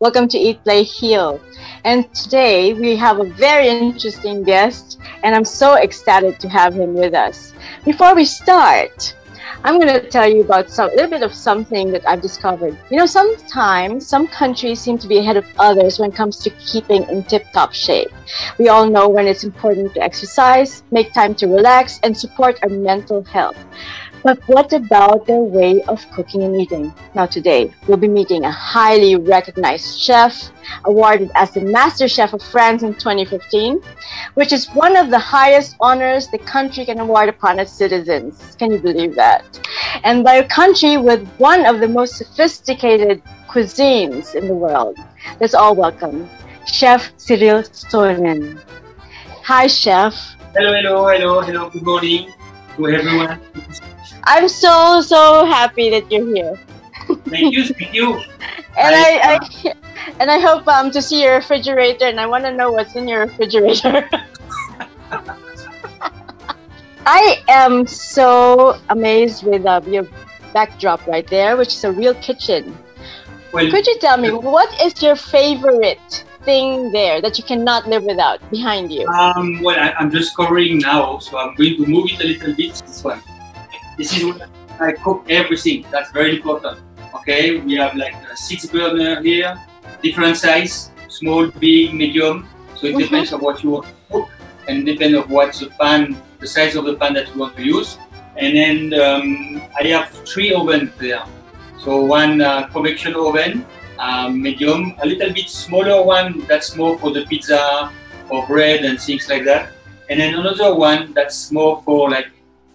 Welcome to Eat, Play, Heal. And today we have a very interesting guest, and I'm so excited to have him with us. Before we start, I'm going to tell you about some, a little bit of something that I've discovered. You know, sometimes some countries seem to be ahead of others when it comes to keeping in tip top shape. We all know when it's important to exercise, make time to relax, and support our mental health. But what about their way of cooking and eating? Now, today, we'll be meeting a highly recognized chef, awarded as the Master Chef of France in 2015, which is one of the highest honors the country can award upon its citizens. Can you believe that? And by a country with one of the most sophisticated cuisines in the world. Let's all welcome Chef Cyrille Soenen. Hi, Chef. Hello, hello, hello, hello. Good morning to everyone. I'm so so happy that you're here. Thank you, thank you. and I, I, and I hope um to see your refrigerator, and I want to know what's in your refrigerator. I am so amazed with uh, your backdrop right there, which is a real kitchen. Well, Could you tell me what is your favorite thing there that you cannot live without behind you? Um, well, I, am just covering now, so I'm going to move it a little bit. This one. This is where I cook everything. That's very important. Okay, we have like a six burner here, different size, small, big, medium. So it mm-hmm. depends on what you want to cook and depends on what the pan, the size of the pan that you want to use. And then um, I have three ovens there. So one uh, convection oven, um, medium, a little bit smaller one that's more for the pizza or bread and things like that. And then another one that's more for like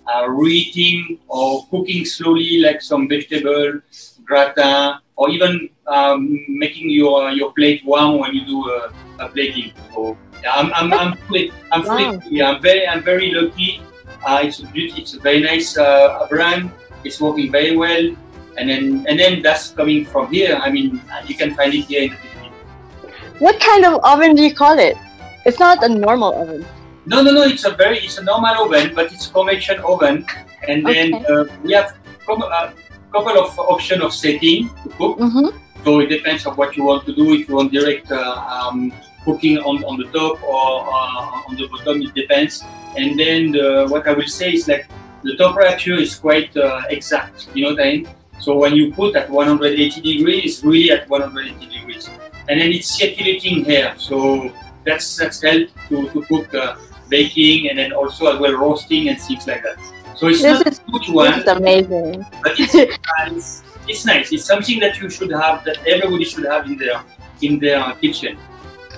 uh, reheating or cooking slowly, like some vegetable, gratin, or even um, making your your plate warm when you do a, a plating. So yeah, I'm I'm I'm I'm wow. yeah, I'm very I'm very lucky. Uh, it's a beauty, it's a very nice uh, brand. It's working very well, and then and then that's coming from here. I mean, you can find it here in the Philippines. What kind of oven do you call it? It's not a normal oven. No, no, no. It's a very it's a normal oven, but it's convection oven, and then okay. uh, we have a uh, couple of options of setting to cook. Mm-hmm. So it depends on what you want to do. If you want direct uh, um, cooking on, on the top or uh, on the bottom, it depends. And then the, what I will say is like the temperature is quite uh, exact. You know what I mean? So when you put at 180 degrees, it's really at 180 degrees, and then it's circulating here. So that's that's help to, to cook uh, baking and then also as well roasting and things like that. So it's this not is, a huge one. It's amazing. But it's, it's, it's nice. It's something that you should have, that everybody should have in their in their kitchen.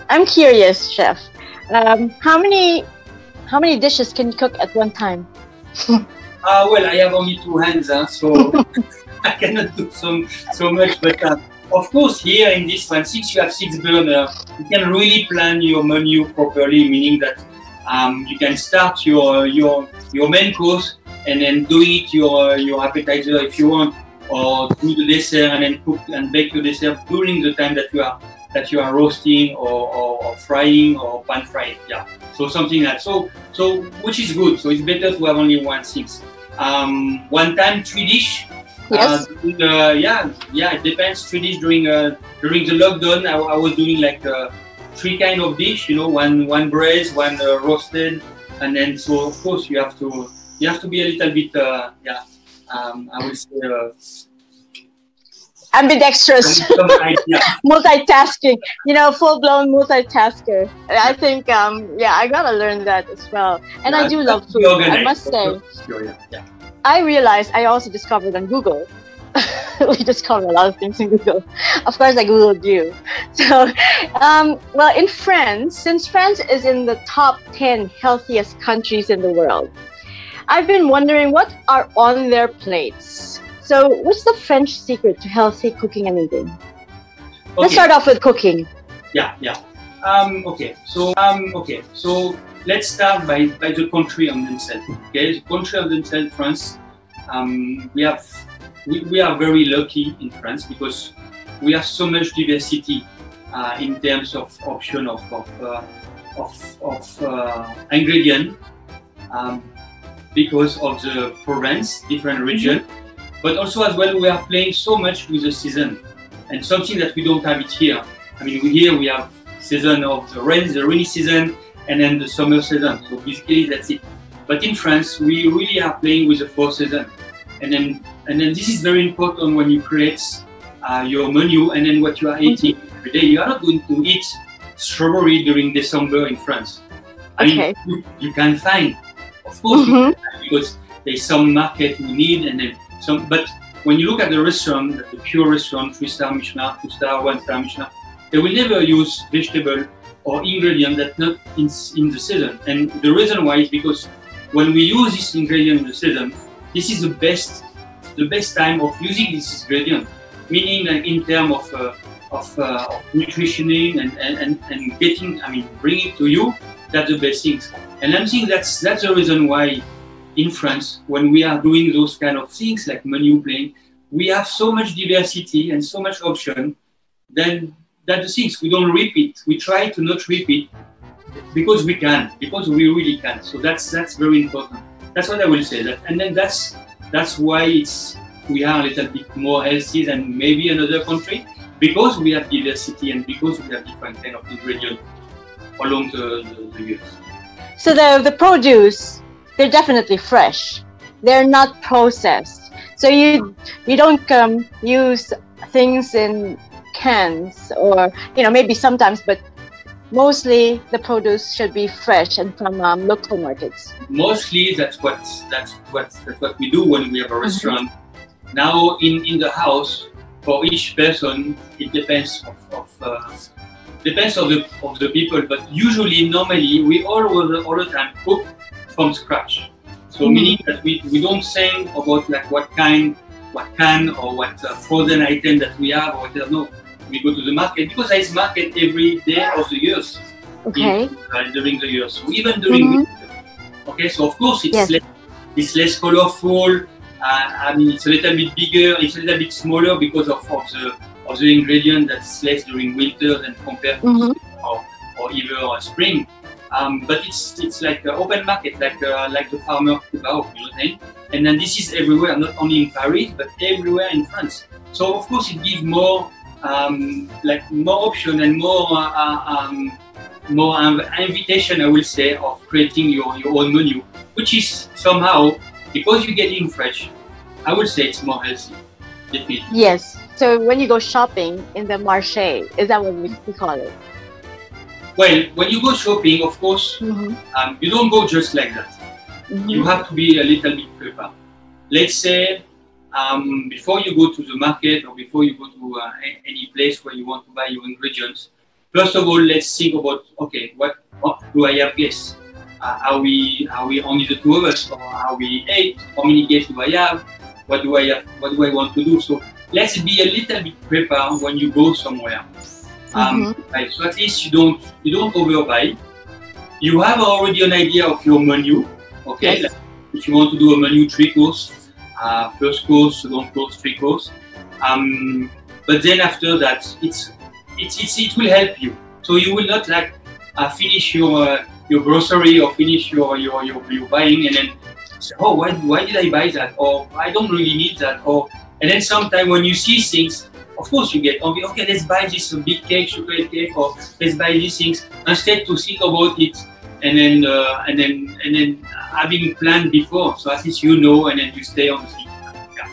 I'm curious, chef. Um, how many how many dishes can you cook at one time? uh, well, I have only two hands, huh, so I cannot do so so much. But uh, of course, here in this one, since you have six burner, you can really plan your menu properly, meaning that um, you can start your your your main course and then do it your your appetizer if you want, or do the dessert and then cook and bake your dessert during the time that you are that you are roasting or, or, or frying or pan frying. Yeah. So something like so so which is good. So it's better to have only one six. Um, one time three dish. Yes. Uh, yeah, yeah. It depends. Three dish during uh, during the lockdown. I, I was doing like. Uh, three kind of dish. You know, one one braised, one uh, roasted, and then so of course you have to you have to be a little bit uh, yeah. Um, I would say. Uh, ambidextrous multitasking you know full-blown multitasker i think um yeah i gotta learn that as well and yeah, i do love food i must say yeah. i realized i also discovered on google we discover a lot of things in Google. Of course, I Googled you. So, um, well, in France, since France is in the top 10 healthiest countries in the world, I've been wondering what are on their plates. So, what's the French secret to healthy cooking and eating? Okay. Let's start off with cooking. Yeah, yeah. Um, okay, so um, okay, so let's start by, by the country on themselves. Okay, the country of themselves, France. Um, we have we, we are very lucky in France because we have so much diversity uh, in terms of option of of, uh, of, of uh, ingredient um, because of the province, different mm-hmm. region, but also as well we are playing so much with the season. and something that we don't have it here. I mean, here we have season of the rain, the rainy season, and then the summer season. So basically that's it. But in France, we really are playing with the four season, and then and then this is very important when you create uh, your menu and then what you are eating every day. You are not going to eat strawberry during December in France. I Okay. mean, you, you can find, of course, you Mhm. can find because there's some market we need, and then some. But when you look at the restaurant, the pure restaurant, three star Michelin, two star, one star Michelin, they will never use vegetable or ingredient that not in, in the season. And the reason why is because when we use this ingredient in the season, this is the best the best time of using this ingredient, meaning uh, in terms of uh, of, uh, of nutritioning and, and, and, getting, I mean, bringing it to you, that's the best things. And I'm saying that's that's the reason why in France, when we are doing those kind of things like menu playing, we have so much diversity and so much option. Then that the things we don't repeat. We try to not repeat because we can, because we really can. So that's that's very important. That's what I will say. That, and then that's that's why it's we are a little bit more healthy than maybe another country because we have diversity and because we have different kind of ingredients along the, the, the years. So the the produce, they're definitely fresh. They're not processed. So you you don't um, use things in cans or you know maybe sometimes, but mostly the produce should be fresh and from um, local markets. Mostly that's what that's what that's what we do when we have a restaurant. Now in, in the house for each person it depends of, of uh, depends of the of the people, but usually normally we all all the time cook from scratch. So Mhm. meaning that we, we don't think about like what kind what can or what uh, frozen item that we have or whatever. No, we go to the market because there is market every day of the years Okay. uh, during the year. So even during Mhm. winter. Okay, so of course it's Yes. less, it's less colorful. Uh, I mean, it's a little bit bigger. It's a little bit smaller because of, of the of the ingredient that's less during winter than compared to Mhm. or, or even uh, spring. Um, but it's it's like an open market, like uh, like the farmer Cubao, you know mean? And then this is everywhere, not only in Paris, but everywhere in France. So of course it gives more um, like more option and more uh, um, more invitation, I will say, of creating your, your own menu, which is somehow because you get in fresh. I would say it's more healthy. Definitely. Yes. So when you go shopping in the marché, is that what we, call it? Well, when you go shopping, of course, Mm-hmm. um, you don't go just like that. you have to be a little bit prepared. Let's say um, before you go to the market or before you go to uh, any place where you want to buy your ingredients, first of all, let's think about okay, what, what do I have guests? Uh, are we are we only the two of us, or are we eight? How many guests do I have? What do I have? What do I want to do? So let's be a little bit prepared when you go somewhere. Um, right, so at least you don't you don't overbuy. You have already an idea of your menu. Okay, Yes. like if you want to do a menu three course, uh, first course, second course, three course. Um, but then after that, it's, it's it's it will help you. So you will not like uh, finish your uh, your grocery or finish your your, your your buying and then say, oh why why did I buy that or I don't really need that or and then sometimes when you see things, of course you get okay okay let's buy this big cake, chocolate cake or let's buy these things instead to think about it and then uh, and then and then having planned before, so at least you know, and then you stay on the thing. Yeah.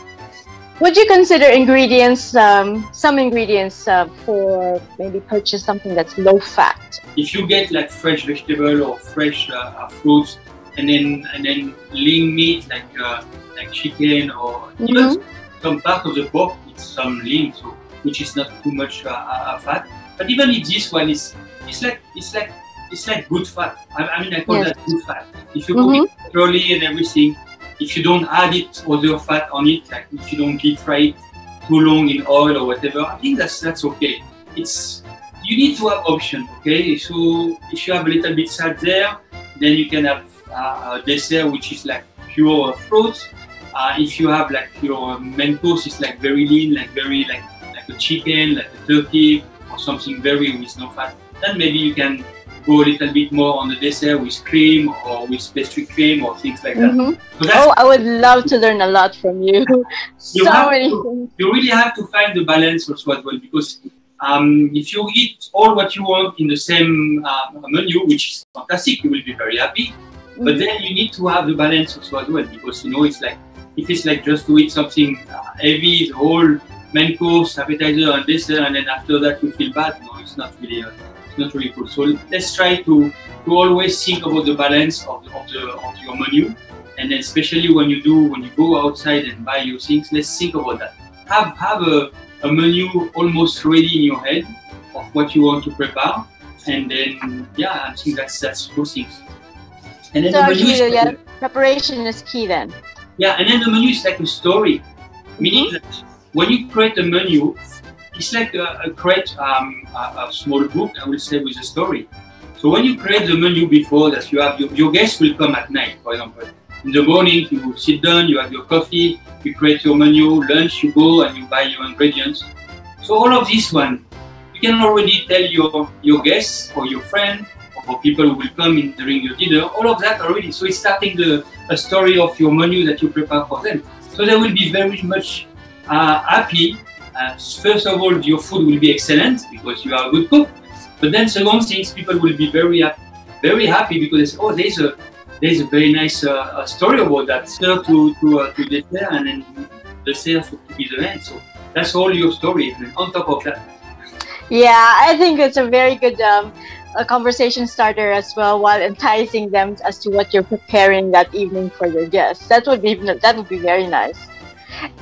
Would you consider ingredients, um, some ingredients uh, for maybe purchase something that's low fat? If you get like fresh vegetable or fresh uh, uh, fruits, and then and then lean meat like uh, like chicken or even some part of the pork with some lean, so which is not too much uh, uh, fat. But even if this one is, it's like it's like it's like good fat. I, I mean, I call Yes. that good fat. If you cook it properly and everything, if you don't add it other fat on it, like if you don't deep fry it too long in oil or whatever, I think that's that's okay. It's you need to have option, okay? So if you have a little bit salt there, then you can have uh, a dessert which is like pure fruits. Uh, if you have like your main course is like very lean, like very like like a chicken, like a turkey, or something very with no fat, then maybe you can go a little bit more on the dessert with cream or with pastry cream or things like that. Mhm. So Oh, I would love to learn a lot from you. You so many to. you really have to find the balance also as well because um, if you eat all what you want in the same uh, menu, which is fantastic, you will be very happy. But Mhm. then you need to have the balance also as well because you know it's like if it's like just to eat something uh, heavy, the whole main course, appetizer, and dessert, and then after that you feel bad. No, it's not really uh, not really cool. So let's try to to always think about the balance of of the of your menu, and then especially when you do when you go outside and buy your things, let's think about that. Have have a, a menu almost ready in your head of what you want to prepare, and then yeah, I think that's that's two things. And then So the menu is yeah, preparation is key then. yeah, and then the menu is like a story, meaning mm-hmm. that when you create a menu, it's like a, a create um, a, a small book, I would say, with a story. So when you create the menu before that, you have your, your guests will come at night, for example. In the morning, you sit down, you have your coffee, you create your menu. Lunch, you go and you buy your ingredients. So all of this one, you can already tell your your guests or your friend or people who will come in during your dinner. All of that already. So it's starting the a story of your menu that you prepare for them. So they will be very much uh, happy. Uh, first of all, your food will be excellent because you are a good cook. But then, second things, people will be very very happy because they say, "Oh, there's a there's a very nice uh, story about that." So to to uh, to dessert and then dessert to be the end. So that's all your story. And on top of that, Yeah, I think it's a very good um, a conversation starter as well, while enticing them as to what you're preparing that evening for your guests. That would be that would be very nice.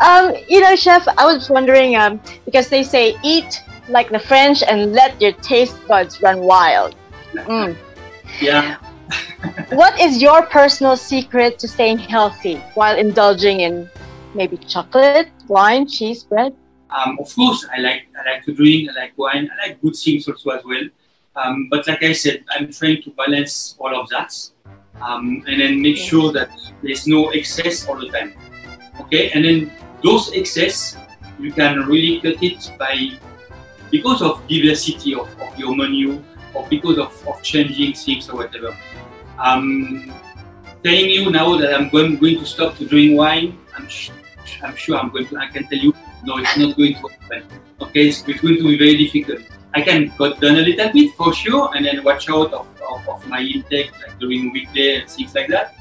Um, you know, chef, I was wondering um, because they say eat like the French and let your taste buds run wild. Mm. yeah. what is your personal secret to staying healthy while indulging in maybe chocolate, wine, cheese, bread? Um, of course, I like I like to drink. I like wine. I like good things also as well. Um, but like I said, I'm trying to balance all of that, um, and then make sure that there's no excess all the time. Okay, and then those excess you can really cut it by because of diversity of, of your menu or because of, of changing things or whatever. I'm telling you now that I'm going, going to stop to drink wine, I'm, I'm sure I'm going to. I can tell you, no, it's not going to happen. Okay, it's, it's going to be very difficult. I can cut down a little bit for sure, and then watch out of, of, of my intake like during weekday and things like that.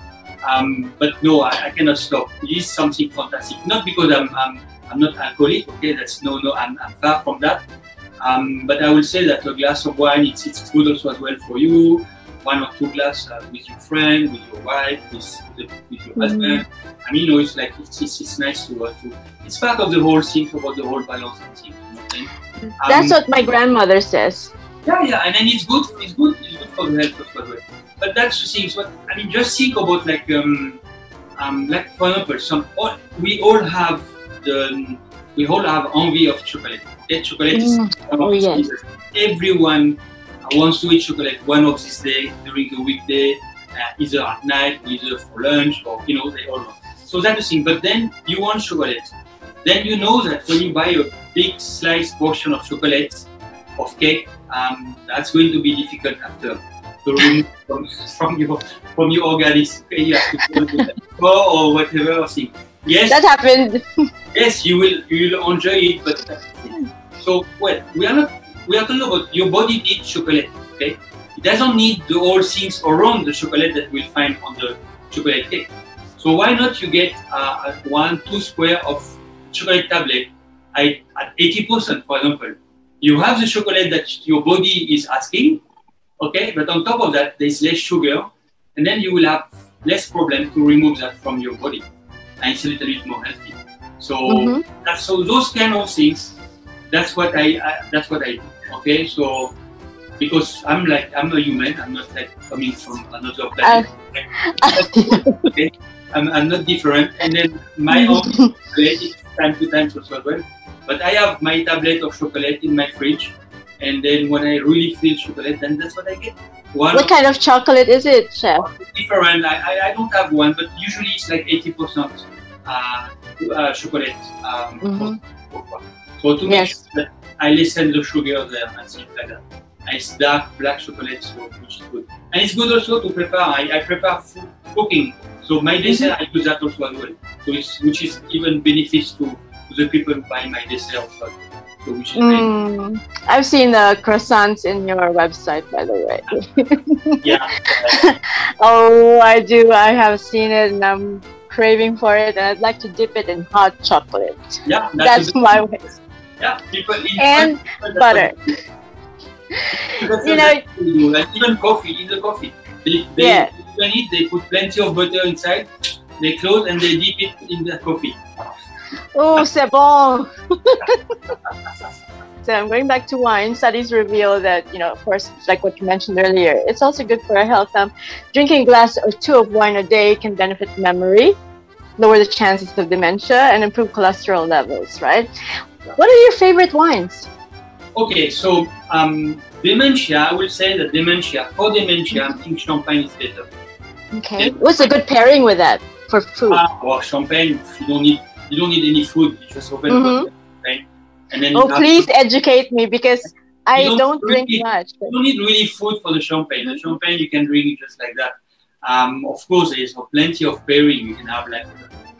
Um, but no, I, I cannot stop. It is something fantastic. Not because I'm I'm, I'm not alcoholic. Okay, that's no no. I'm, I'm far from that. Um, but I will say that a glass of wine it's, it's good also as well for you. One or two glass uh, with your friend, with your wife, with, with, with your husband. I mean, you know, it's like it's, it's, it's nice to, uh, to. It's part of the whole thing about the whole balance thing. You know what That's Um, what my grandmother says. yeah, yeah, and then it's good. It's good. It's good for the health as well. But that's the thing. What I mean, just think about like um, um, like for example, some all, we all have the we all have envy of chocolate. Okay, chocolate is Mm, one oh, yes. Everyone wants to eat chocolate one of these days during the weekday, uh, either at night, either for lunch, or you know they all. Want. So that's the thing. But then you want chocolate. Then you know that when you buy a big slice portion of chocolate, of cake, um, that's going to be difficult after from, from your from your organism. Okay, you have to go to the or whatever thing. Yes, That happened. yes, you will you will enjoy it, but so well, we are not we are talking about your body needs chocolate. Okay, it doesn't need the all things around the chocolate that we'll find on the chocolate cake. So why not you get uh, one two square of chocolate tablet at at eighty percent, for example. You have the chocolate that your body is asking, okay, but on top of that there's less sugar, and then you will have less problem to remove that from your body, and it's a little bit more healthy. So Mhm. that's so those kind of things. That's what I, I that's what I do. Okay, so because I'm like I'm a human, I'm not like coming from another planet. okay, I'm, I'm not different, and then my own chocolate is time to time also well. But I have my tablet of chocolate in my fridge, and then when I really feel chocolate, then that's what I get. One what kind of chocolate is it, chef? different. I, I, I don't have one, but usually it's like 80% uh, uh, chocolate. Um, Mhm. So to make Yes. sure that I listen the sugar there and things like that. nice dark black chocolate, so which is good. And it's good also to prepare. I, I prepare food cooking, so my dessert I use that also as well. So it's which is even benefits to, to the people who buy my dessert also. So which is very Mm. I've seen the croissants in your website, by the way. yeah. oh, I do. I have seen it, and I'm craving for it. And I'd like to dip it in hot chocolate. Yeah, That's a- my way. yeah. People in And that's butter. You know- Like even coffee, in the coffee. They, they Yeah. even it, they put plenty of butter inside, they close and they dip it in the coffee. Oh, c'est bon. so I'm going back to wine. Studies reveal that, you know, of course, like what you mentioned earlier, it's also good for our health. Um, drinking a glass or two of wine a day can benefit memory, lower the chances of dementia, and improve cholesterol levels, right? What are your favorite wines? Okay, so um, dementia, I will say that dementia, for dementia, I think champagne is better. Okay. What's a good pairing with that for food? Ah, or champagne, you don't need you don't need any food, you just open Mhm. of champagne. And then oh, have- please educate me because I don't don't drink really- much. You don't need really food for the champagne. The champagne you can drink it just like that. Um, of course, there is plenty of pairing. You can have like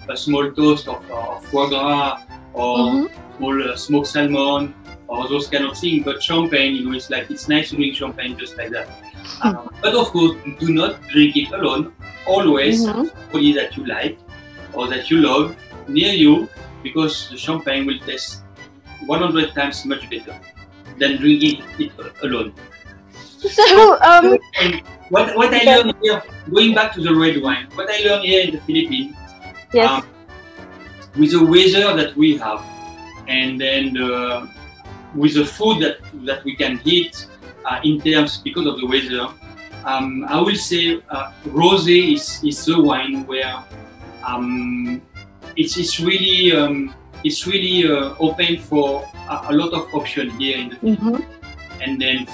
a, a small toast of, uh, of foie gras or Mhm. small uh, smoked salmon or those kind of things. But champagne, you know, it's like it's nice to drink champagne just like that. Um, but of course, do not drink it alone. Always Mhm. somebody that you like or that you love near you, because the champagne will taste 100 times much better than drinking it alone. So, um, And what, what I learned here, going back to the red wine, what I learned here in the Philippines, yes. um, with the weather that we have, and then the, with the food that, that we can eat uh, in terms because of the weather, um, I will say uh, rosé is, is the wine where um, it's, it's really um, it's really uh, open for a, a lot of options here in the Mhm. and then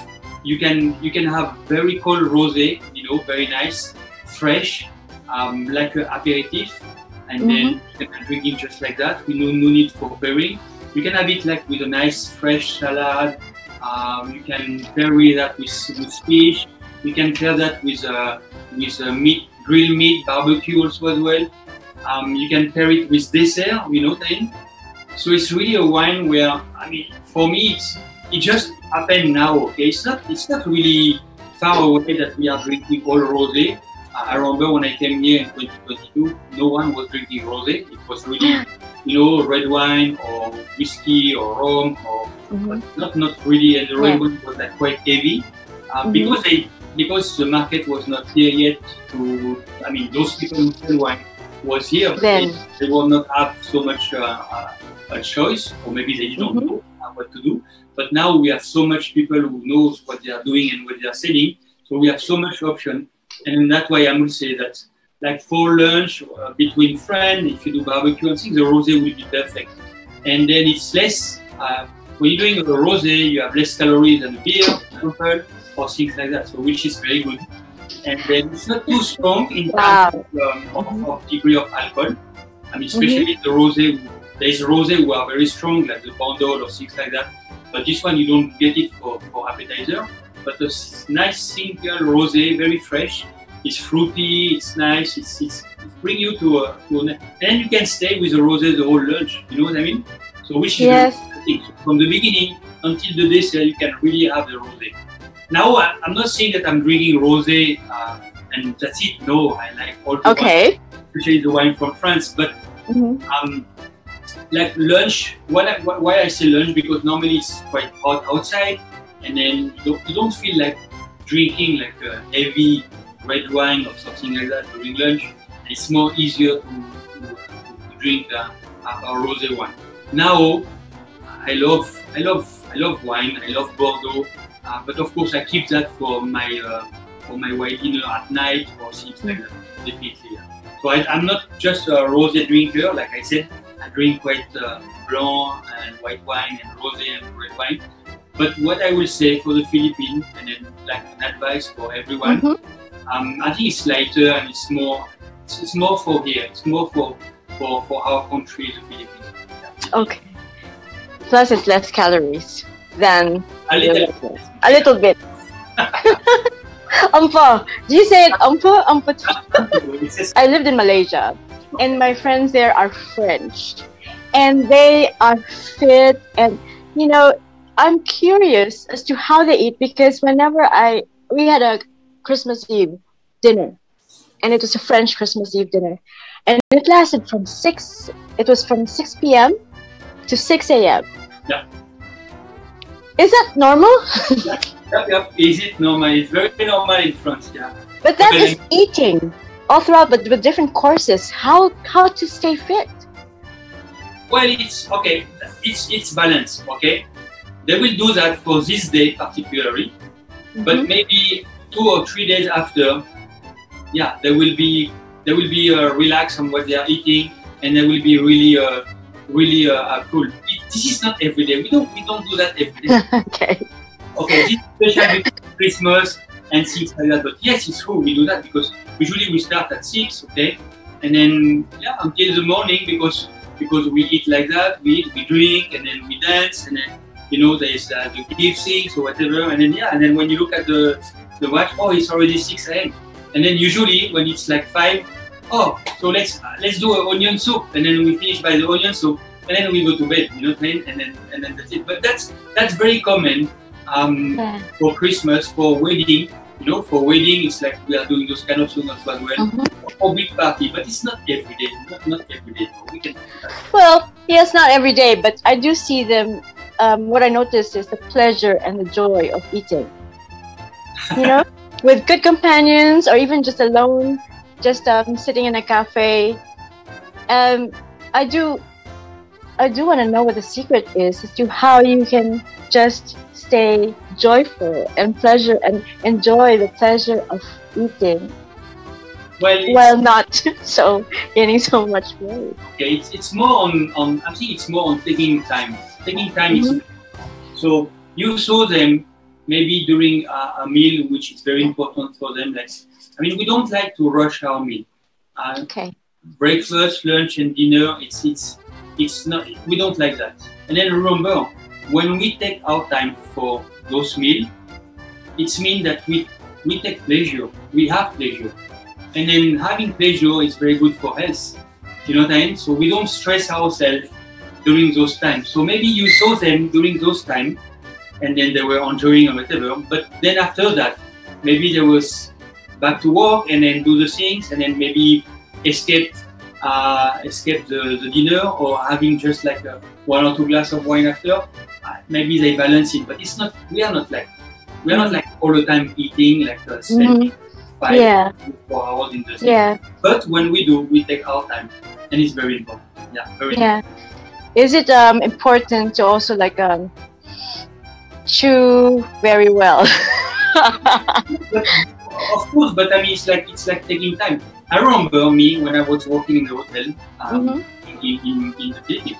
you can you can have very cold rosé, you know, very nice, fresh, um, like an aperitif, and then you can drink it just like that. We no no need for pairing. You can have it like with a nice fresh salad. Um, you can pair that with, with fish. You can pair that with uh, with uh, meat, grilled meat, barbecue also as well. Um, you can pair it with dessert, you know, then. So it's really a wine where I mean, for me, it's it just happened now. Okay, it's not it's not really far away that we are drinking all rosé. I remember when I came here in 2022, no one was drinking rosé. It was really, you know, red wine or whiskey or rum or Mhm. not not really. And the red Yeah. wine was like quite heavy uh, Mhm. because they because the market was not here yet. To I mean, those people who sell wine was here. Then. they, they will not have so much uh, uh, a choice, or maybe they don't Mhm. know what to do. But now we have so much people who knows what they are doing and what they are selling. So we have so much option, and that's why I would say that, like for lunch uh, between friends, if you do barbecue and things, the rosé will be perfect. And then it's less. Uh, when you're doing a rosé, you have less calories than beer, for example, or things like that. So which is very good. And then it's not too strong in Wow. terms of, um, of, of degree of alcohol. I mean, especially the rosé. There is rosé who are very strong, like the Bandol or things like that. But this one you don't get it for, for appetizer. But a nice single rosé, very fresh. It's fruity. It's nice. It's, it's it bring you to a to an, and you can stay with the rosé the whole lunch. You know what I mean? So which is Yes. the thing. So from the beginning until the dessert, you can really have the rosé. Now I, I'm not saying that I'm drinking rosé uh, and that's it. No, I like all the wine, Okay. especially the wine from France. But Mhm. um, like lunch. What I, wh- why I say lunch because normally it's quite hot outside, and then you don't, you don't feel like drinking like a heavy red wine or something like that during lunch. It's more easier to, to, to drink a, a rosé wine. Now, I love I love I love wine. I love Bordeaux, uh, but of course I keep that for my uh, for my white dinner at night or things like that. Definitely. yeah. So I, I'm not just a rosé drinker, like I said. I drink quite uh, blanc and white wine and rosé and red wine. But what I will say for the Philippines, and then like an advice for everyone, Mhm. um, I think it's lighter and it's more. It's, it's more for here. It's more for for, for our country, the Philippines. Okay. Plus, it's less calories than A little. A little bit. Umpa. Do you say it? Umpa. I lived in Malaysia, and my friends there are French, and they are fit. And you know, I'm curious as to how they eat because whenever I we had a Christmas Eve dinner, and it was a French Christmas Eve dinner, and it lasted from six. It was from six p.m. to six a.m. Yeah. Is that normal? Yep, yep. Is it normal? It's very normal in France, yeah. But that Okay. is eating all throughout, but with different courses. How how to stay fit? Well, it's okay. It's it's balance. Okay, they will do that for this day particularly, but Mhm. maybe two or three days after, yeah, they will be they will be uh, relaxed on what they are eating, and they will be really uh, really uh, cool. It, this is not every day. We don't we don't do that every day. okay. Okay, this special Christmas and things like that. But yes, it's true. We do that because usually we start at six, okay, and then yeah until the morning because because we eat like that. We eat, we drink, and then we dance, and then you know there's uh, the gift things or whatever, and then yeah, and then when you look at the the watch, oh, it's already six a.m. And then usually when it's like five, oh, so let's uh, let's do an onion soup, and then we finish by the onion soup, and then we go to bed. You know what I mean? And then and then that's it. But that's that's very common. Um, Yeah. for Christmas, for wedding, you know, for wedding, it's like we are doing those kind of things as well. Mhm. For big party, but it's not every day. Not, not every day. We can. Well, yes, not every day, but I do see them. Um, what I noticed is the pleasure and the joy of eating. You know, with good companions or even just alone, just um, sitting in a cafe. Um, I do, I do want to know what the secret is as to how you can just stay joyful and pleasure and enjoy the pleasure of eating Well, while not so getting so much weight. okay, it's, it's more on, on. I think it's more on taking time. Taking time is. So you saw them maybe during a, a meal, which is very important for them. Like, I mean, we don't like to rush our meal. Uh, Okay. breakfast, lunch, and dinner. It's it's it's not. We don't like that. And then remember, when we take our time for those meals, it's mean that we we take pleasure. We have pleasure, and then having pleasure is very good for health. You know what I mean? So we don't stress ourselves during those times. So maybe you saw them during those times, and then they were enjoying or whatever. But then after that, maybe there was back to work and then do the things, and then maybe escape uh, escape the, the dinner or having just like a one or two glass of wine after. Uh, maybe they balance it, but it's not. We are not like we are not like all the time eating like uh, spending five Yeah. four hours in the same. Yeah. But when we do, we take our time, and it's very important. Yeah, very. Yeah. Is it um important to also like um chew very well? Of course, but I mean, it's like it's like taking time. I remember me when I was working in the hotel um, Mhm. in, in, in the Philippines,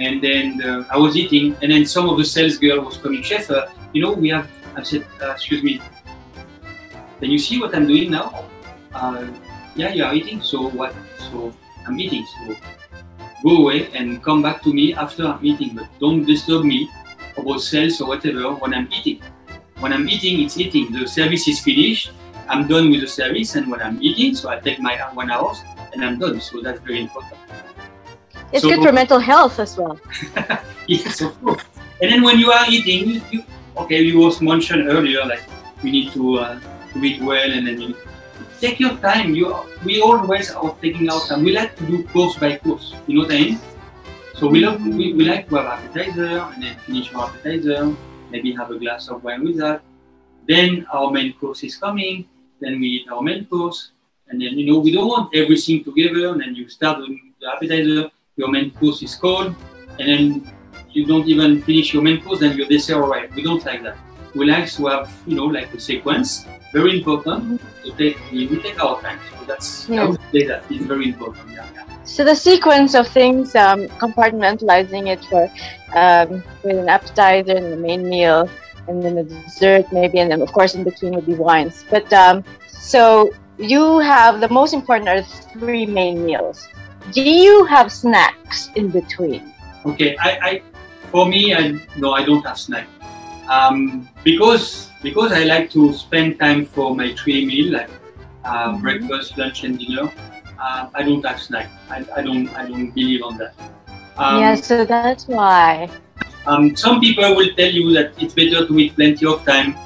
and then uh, I was eating, and then some of the sales girl was coming, chef. Uh, you know, we have. I said, uh, excuse me. Can you see what I'm doing now? Uh, yeah, you are eating. So what? So I'm eating. So go away and come back to me after I'm eating, but don't disturb me about sales or whatever when I'm eating. When I'm eating, it's eating. The service is finished. I'm done with the service, and when I'm eating, so I take my one hour and I'm done. So that's very important. It's So- good for mental health as well. Yes, of course. And then when you are eating, you, you okay, you was mentioned earlier, like you need to, uh, to eat well, and then you take your time. You we always are taking our time. We like to do course by course. You know what I mean? So we love we, we like to have appetizer and then finish our appetizer. Maybe have a glass of wine with that. Then our main course is coming. Then we eat our main course, and then you know we don't want everything together. And then you start the appetizer. Your main course is cold, and then you don't even finish your main course, then your dessert arrives. We don't like that. We like to have, you know, like a sequence. Very important to take. We, we take our time. So that's I Yeah. would say that is very important. Yeah, yeah. So the sequence of things, um, compartmentalizing it for um, with an appetizer and the main meal, and then the dessert maybe, and then of course in between would be wines. But um, so you have the most important are three main meals. Do you have snacks in between? Okay. I, I for me, I no, I don't have snacks Um, because because I like to spend time for my three meal, like uh, Mhm. breakfast, lunch, and dinner. Uh, I don't have snack. I, I don't I don't believe on that. Um, yeah, so that's why. um, some people will tell you that it's better to eat plenty of time.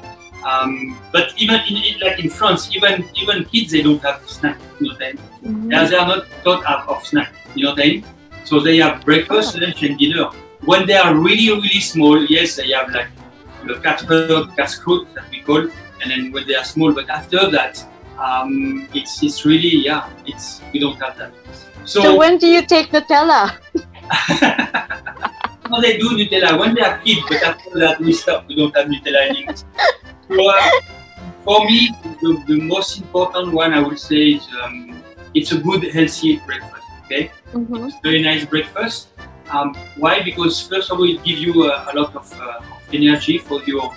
Um, but even in, like in France, even even kids they don't have snack. You know mean? Mhm. Yeah, they are not taught of, of snack. You know what I mean? So they have breakfast, lunch, and dinner. When they are really really small, yes, they have like the quatre casse-croûte that we call, and then when they are small. But after that, um, it's it's really yeah, it's we don't have that. So when do you take Nutella? No, they do Nutella when they are kids, but after that we stop. We don't have Nutella anymore. So, uh, for me, the, the most important one I would say is um, it's a good, healthy breakfast. Okay, Mhm. it's very nice breakfast. Um, why? Because first of all, it gives you a, a lot of, uh, of energy for your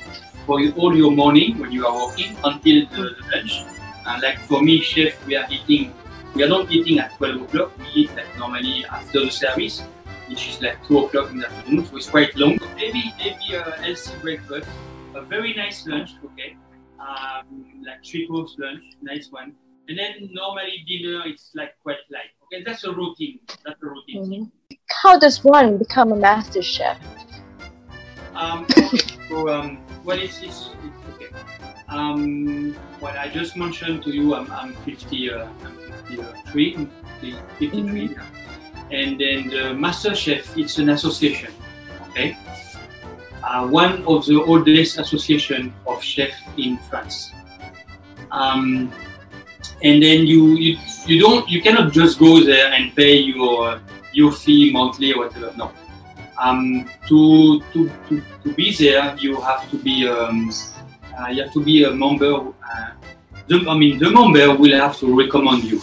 for your, all your morning when you are working until the, the lunch. And like for me, chef, we are eating. We are not eating at 12 o'clock. We eat like normally after the service which is like two o'clock in the afternoon, so it's quite long. Maybe maybe a healthy breakfast, a very nice lunch, okay, um, like three course lunch, nice one, and then normally dinner it's like quite light. Okay, that's a routine. That's a routine. Mhm. How does one become a master chef? Um, okay, so um, well, it's, it's, it's. Um, well, I just mentioned to you, I'm, I'm 50, uh, I'm 53, 53 now. And then the Master Chef, it's an association, okay? Uh, one of the oldest association of chefs in France. Um, and then you, you you don't you cannot just go there and pay your your fee monthly or whatever. No. Um, to, to, to, to be there, you have to be um, uh, you have to be a member. Uh, the, I mean, the member will have to recommend you.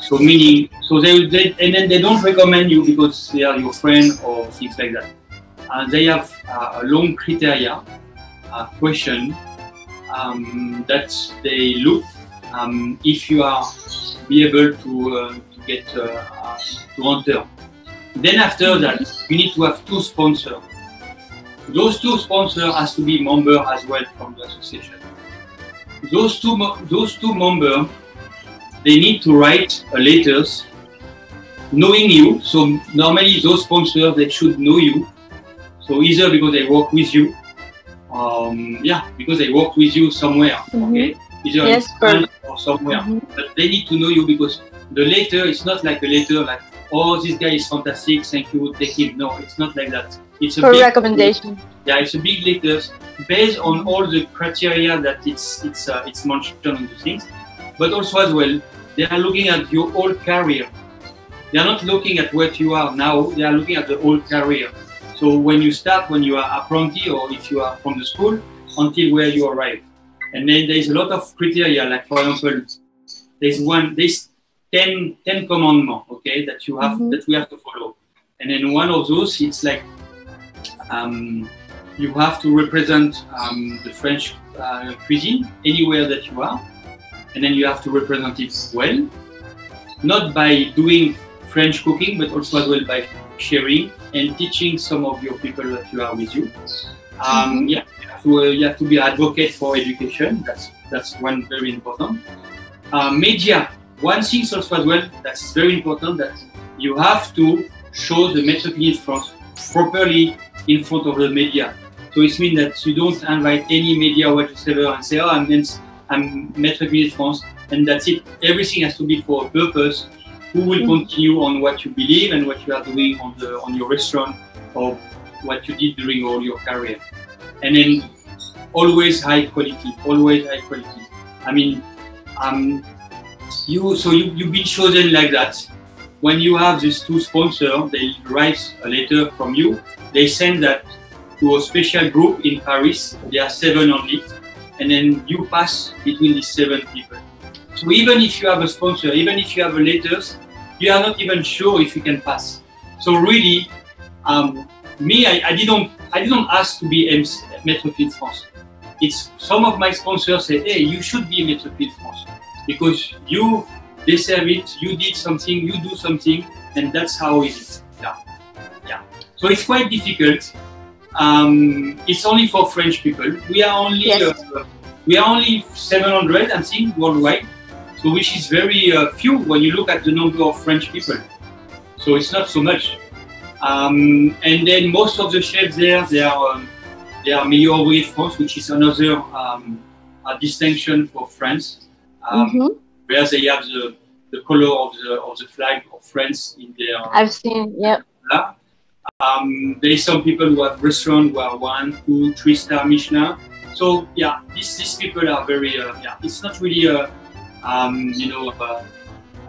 So meaning, so they, they and then they don't recommend you because they are your friend or things like that. And they have uh, a long criteria, uh, question um, that they look um, if you are be able to uh, to get uh, uh, to enter. Then after that, you need to have two sponsors. Those two sponsors has to be member as well from the association. Those two those two members they need to write a letters knowing you. So normally those sponsors they should know you. So either because they work with you, um, yeah, because they work with you somewhere, Mhm. okay, either Yes, or somewhere. Mhm. But they need to know you because the letter is not like a letter like, oh, this guy is fantastic, thank you, take him. No, it's not like that. It's a For big recommendation. yeah, it's a big letters based on all the criteria that it's it's uh, it's mentioned on the things, but also as well they are looking at your whole career. They are not looking at what you are now. They are looking at the whole career. So when you start, when you are apprentice, or if you are from the school, until where you arrive, and then there is a lot of criteria. Like for example, there's one there's 10, 10 commandments, okay, that you have Mhm. that we have to follow, and then one of those it's like um, you have to represent um, the French uh, cuisine anywhere that you are, and then you have to represent it well, not by doing French cooking, but also as well by sharing and teaching some of your people that you are with you. Um, Mhm. Yeah, you have, to, uh, you have to be an advocate for education. That's that's one very important. Uh, media. One thing also as well that's very important that you have to show the Cuisinier France properly in front of the media. So it means that you don't invite any media whatsoever and say, oh, I'm, I'm France, and that's it. Everything has to be for a purpose. Who will Mhm. continue on what you believe and what you are doing on the on your restaurant or what you did during all your career. And then always high quality, always high quality. I mean, um, you so you you've been chosen like that. When you have these two sponsors, they write a letter from you. They send that to a special group in Paris. There are seven only, and then you pass between these seven people. So even if you have a sponsor, even if you have a letters, you are not even sure if you can pass. So really, um, me, I, I didn't I didn't ask to be Cuisinier France. It's some of my sponsors say, hey, you should be de France because you deserve it, you did something, you do something, and that's how it is. Yeah, yeah. So it's quite difficult. Um, it's only for French people. We are only Yes. uh, we are only 700, I think, worldwide. So which is very uh, few when you look at the number of French people. So it's not so much. Um, and then most of the chefs there, they are um, they are meilleur ouvrier France, which is another um, a distinction for France. Um, Mhm. where they have the, the color of the of the flag of France in their I've seen. Yep. là. Um, there is some people who have restaurants who are one, two, three star Michelin. So yeah, these, these people are very uh, yeah. It's not really a um, you know a,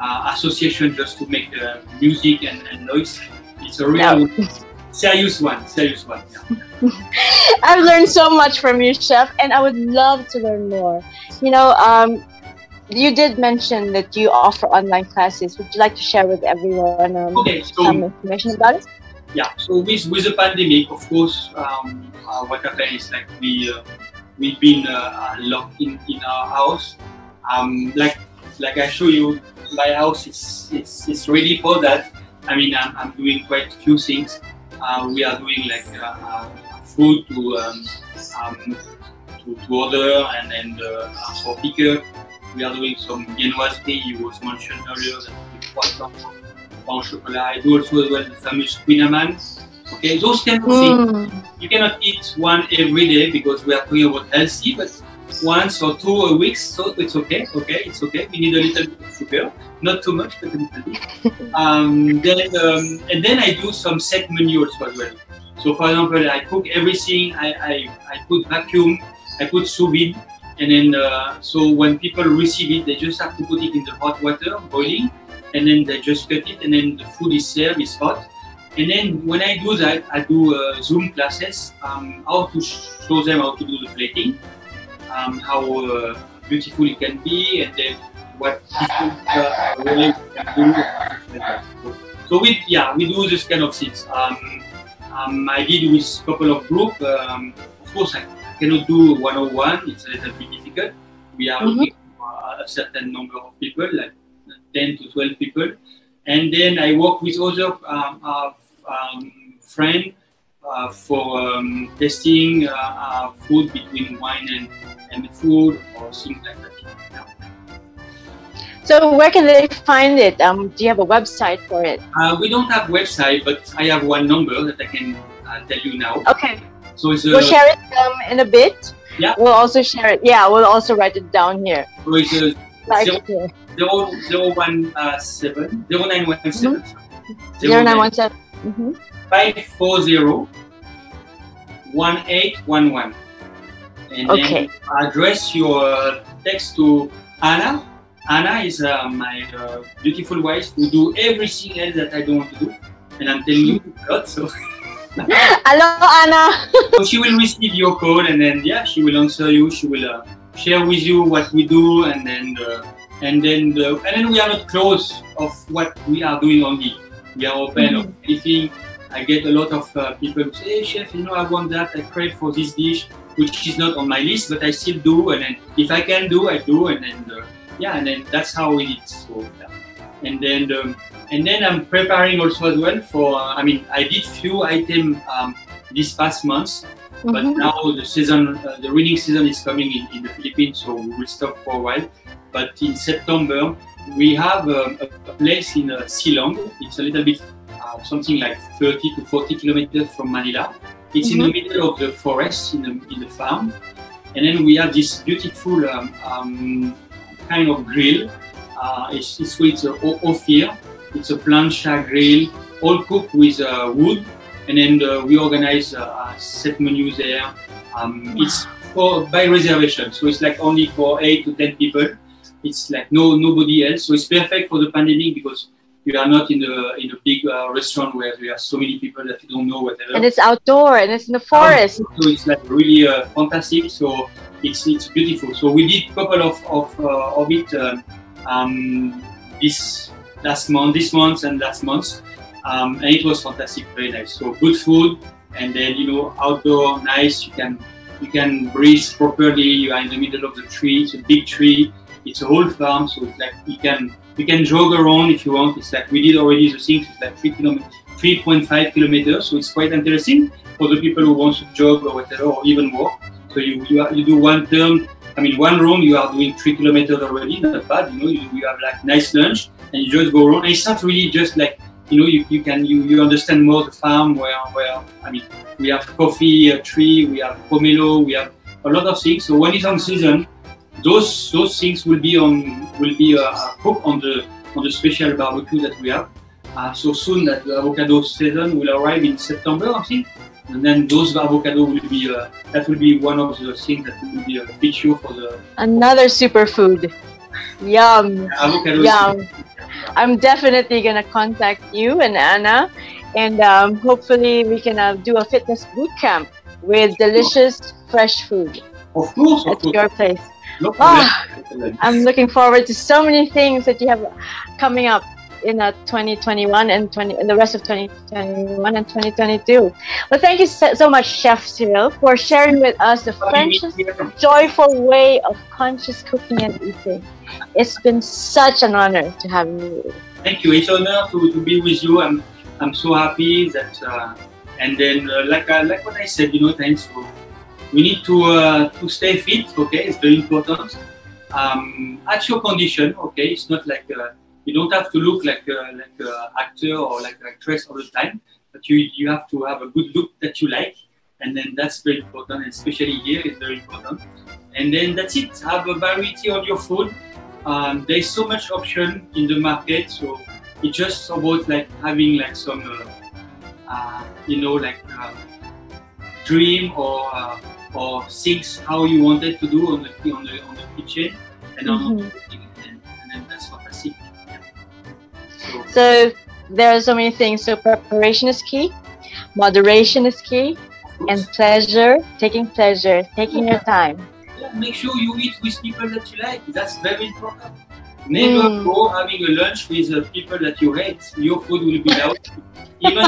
a association just to make uh, music and, and noise. It's a real No. serious one, serious one. Yeah. I've learned so much from you, chef, and I would love to learn more. You know, um, you did mention that you offer online classes. Would you like to share with everyone um, Okay, so some information about it? yeah so with with the pandemic of course um, uh, what happened is like we uh, we've been uh, uh, locked in in our house um, like like i show you my house is it's, it's ready for that i mean i'm, I'm doing quite a few things uh, we are doing like uh, food to um, um, to, to order and then uh, for pickup we are doing some viennoiserie you was mentioned earlier that we au chocolat. I do also as well the famous kouign-amann. Okay, those kind of things. Mm. You cannot eat one every day because we are talking about healthy, but once or two a week, so it's okay. Okay, it's okay. We need a little bit of sugar, not too much, but a little bit. um, then um, and then I do some set menu also as well. So for example, I cook everything. I I, I put vacuum. I put sous vide. And then, uh, so when people receive it, they just have to put it in the hot water, boiling, and then they just cut it, and then the food is served, is hot. And then when I do that, I do uh, Zoom classes, um, how to show them how to do the plating, um, how uh, beautiful it can be, and then what people uh, really can do. So we, yeah, we do this kind of things. Um, um, I did with a couple of group. Um, of course, I cannot do 101. It's a little bit difficult. We are Mhm. looking for a certain number of people, like 10 to 12 people. And then I work with other um, uh, um, friends uh, for um, testing uh, uh, food between wine and, and food or things like that. Yeah. So where can they find it? Um, do you have a website for it? Uh, we don't have website, but I have one number that I can uh, tell you now. Okay, So it's, we'll uh, share it um, in a bit. Yeah. We'll also share it. Yeah, we'll also write it down here. so it's uh, Like Zero- here. zero zero one uh, seven zero nine one seven Zero nine one seven. Mhm. five four zero one eight one one. And Okay. then address your text to Anna. Anna is uh, my uh, beautiful wife who do everything else that I don't want to do, and I'm telling you a lot. So, Hello, Anna. so she will receive your call, and then yeah, she will answer you. She will uh, share with you what we do, and then uh, and then the, and then we are not close of what we are doing only. We are open of anything. I get a lot of uh, people who say, hey, chef, you know, I want that. I crave for this dish, which is not on my list, but I still do. And then if I can do, I do. And then, uh, yeah, and then that's how we did. So, yeah. And then, um, and then I'm preparing also as well for, uh, I mean, I did few items um, this past month, but Mhm. now the season, uh, the reading season is coming in, in the Philippines, so we will stop for a while. But in September, we have um, a, place in uh, Silang. It's a little bit uh, something like 30 to 40 kilometers from Manila. It's in the middle of the forest, in the, in the farm. And then we have this beautiful um, um, kind of grill. Uh, it's, it's with uh, Ophir. It's a plancha grill, all cooked with uh, wood. And then uh, we organize uh, a set menu there. Um, It's for by reservation, so it's like only for eight to ten people. It's like no nobody else. So it's perfect for the pandemic because you are not in a in a big uh, restaurant where there are so many people that you don't know whatever. And it's outdoor and it's in the forest. So it's like really uh, fantastic. So it's it's beautiful. So we did a couple of of, uh, of it um, um, this last month, this month and last month, um, and it was fantastic, very nice. So good food, and then you know outdoor, nice. You can you can breathe properly. You are in the middle of the tree. It's a big tree. It's a whole farm, so it's like you can you can jog around if you want. It's like we did already the things. It's like three kilometers, 3.5 kilometers. So it's quite interesting for the people who want to jog or whatever, or even walk. So you you, are, you do one term. I mean, one round you are doing three kilometers already. Not bad. You know, you, you have like nice lunch and you just go around. And it's not really just like you know you, you can you, you understand more the farm where where I mean we have coffee uh, tree, we have pomelo, we have a lot of things. So when it's on season, those those things will be on will be uh, cooked on the on the special barbecue that we have. Uh, so soon that the avocado season will arrive in September, I think, and then those avocado will be uh, that will be one of the things that will be a big feature for the another superfood. Yum. avocado. Yum. I'm definitely gonna contact you and Anna, and um, hopefully we can uh, do a fitness boot camp with delicious fresh food Of course, of at course. your place. No problem. Ah. I'm looking forward to so many things that you have coming up in uh, 2021 and 20 and the rest of 2021 and 2022. Well, thank you so, so much, Chef Cyrille, for sharing with us the French's joyful way of conscious cooking and eating. It's been such an honor to have you. Thank you. It's an honor to, to be with you. I'm I'm so happy that uh, and then uh, like uh, like what I said, you know, thanks for we need to uh, to stay fit. Okay, it's very important. Um, at your condition. Okay, it's not like uh, you don't have to look like uh, like an actor or like an actress all the time, but you you have to have a good look that you like, and then that's very important. And especially here is very important. And then that's it. Have a variety of your food. Um, there's so much option in the market, so it's just about like having like some uh, uh, you know like uh, dream or uh, or things how you wanted to do on the on the on the kitchen and on So there are so many things. So preparation is key, moderation is key, and pleasure, taking pleasure, taking your time. yeah, make sure you eat with people that you like. That's very important. Never Mm. go having a lunch with uh, people that you hate. Your food will be out. Even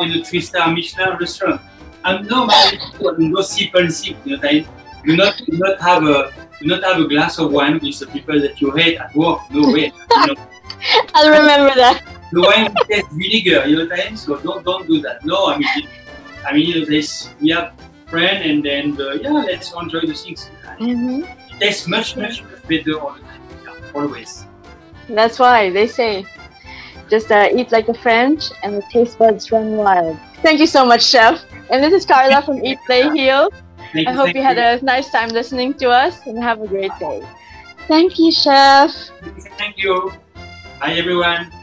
in a three-star Michelin restaurant. I'm no, man, go sip and sip. You know, what I mean? do not do not have a do not have a glass of wine with the people that you hate at work. No way. You know, I'll remember that. the wine will taste vinegar. You know what I mean? So don't don't do that. No, I mean, I mean, you know, this we have friend and then uh, yeah, let's enjoy the things. hmm It tastes much much much better all the time. Yeah, always. That's why they say just uh, eat like a French and the taste buds run wild. Thank you so much, Chef. And this is Carla from Eat Play Heal. Thank I you, hope you had a nice time listening to us and have a great day. Thank you, Chef. Thank you. Bye everyone.